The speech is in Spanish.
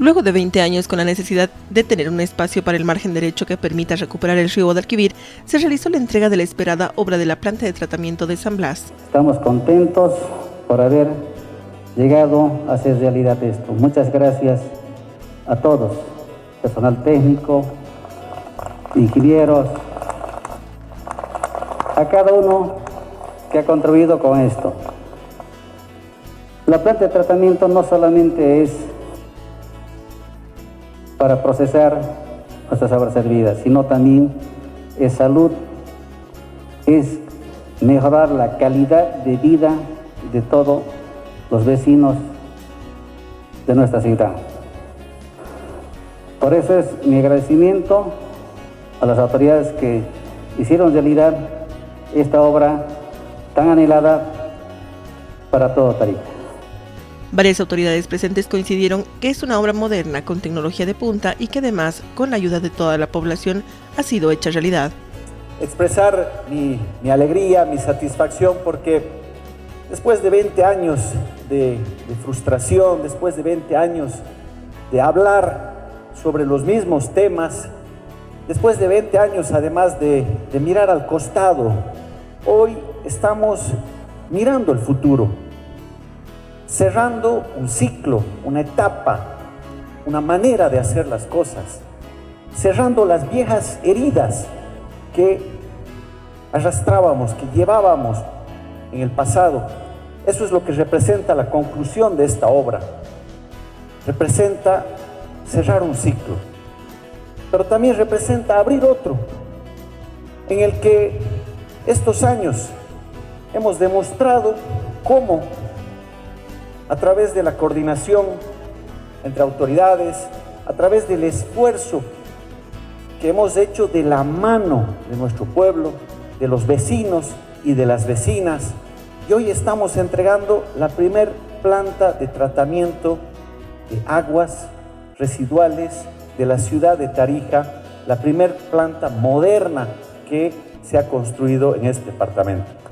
Luego de 20 años con la necesidad de tener un espacio para el margen derecho que permita recuperar el río Guadalquivir, se realizó la entrega de la esperada obra de la planta de tratamiento de San Blas. Estamos contentos por haber llegado a hacer realidad esto. Muchas gracias a todos, personal técnico, ingenieros, a cada uno que ha contribuido con esto. La planta de tratamiento no solamente es para procesar nuestras aguas servidas, sino también es salud, es mejorar la calidad de vida de todos los vecinos de nuestra ciudad. Por eso es mi agradecimiento a las autoridades que hicieron realidad esta obra tan anhelada para todo Tarija. Varias autoridades presentes coincidieron que es una obra moderna con tecnología de punta y que además, con la ayuda de toda la población, ha sido hecha realidad. Expresar mi, alegría, mi satisfacción, porque después de 20 años de, frustración, después de 20 años de hablar sobre los mismos temas, después de 20 años además de, de mirar al costado, hoy estamos mirando el futuro cerrando un ciclo, una etapa, una manera de hacer las cosas, cerrando las viejas heridas que arrastrábamos, que llevábamos en el pasado. Eso es lo que representa la conclusión de esta obra. Representa cerrar un ciclo, pero también representa abrir otro, en el que estos años hemos demostrado cómo a través de la coordinación entre autoridades, a través del esfuerzo que hemos hecho de la mano de nuestro pueblo, de los vecinos y de las vecinas. Y hoy estamos entregando la primer planta de tratamiento de aguas residuales de la ciudad de Tarija, la primer planta moderna que se ha construido en este departamento.